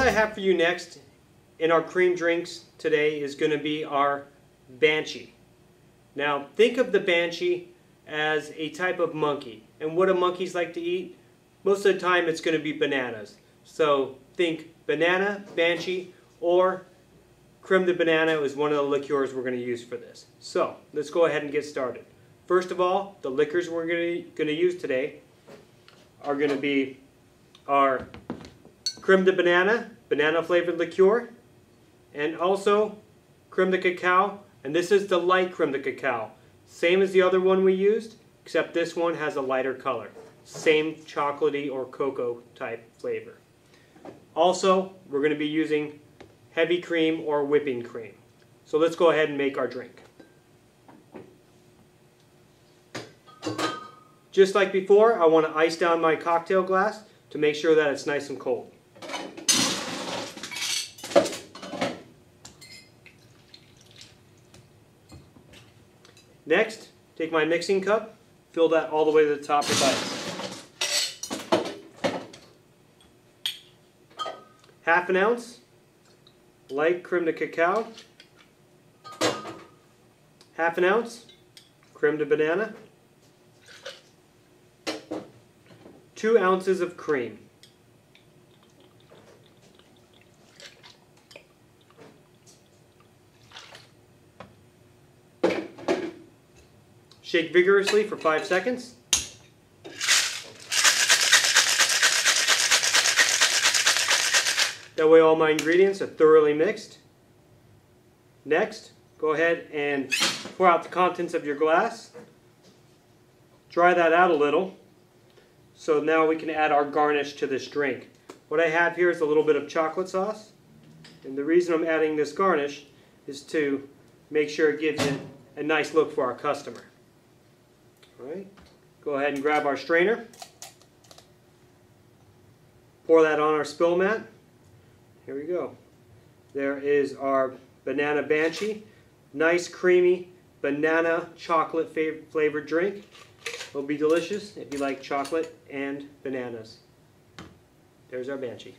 have for you next in our cream drinks today is going to be our Banshee. Now, think of the Banshee as a type of monkey. And what do monkeys like to eat? Most of the time it's going to be bananas. So think banana, Banshee, or creme de banana is one of the liqueurs we're going to use for this. So let's go ahead and get started. First of all, the liquors we're going to use today are going to be our creme de banana, banana flavored liqueur, and also creme de cacao, and this is the light creme de cacao. Same as the other one we used, except this one has a lighter color. Same chocolatey or cocoa type flavor. Also, we're going to be using heavy cream or whipping cream. So let's go ahead and make our drink. Just like before, I want to ice down my cocktail glass to make sure that it's nice and cold. Next, take my mixing cup, fill that all the way to the top with ice. Half an ounce light creme de cacao, half an ounce creme de banana, two ounces of cream. Shake vigorously for five seconds. That way all my ingredients are thoroughly mixed. Next, go ahead and pour out the contents of your glass. Dry that out a little. So now we can add our garnish to this drink. What I have here is a little bit of chocolate sauce. And the reason I'm adding this garnish is to make sure it gives it a nice look for our customer. Alright, go ahead and grab our strainer. Pour that on our spill mat. Here we go. There is our Banana Banshee. Nice creamy banana chocolate flavored drink. Will be delicious if you like chocolate and bananas. There's our Banshee.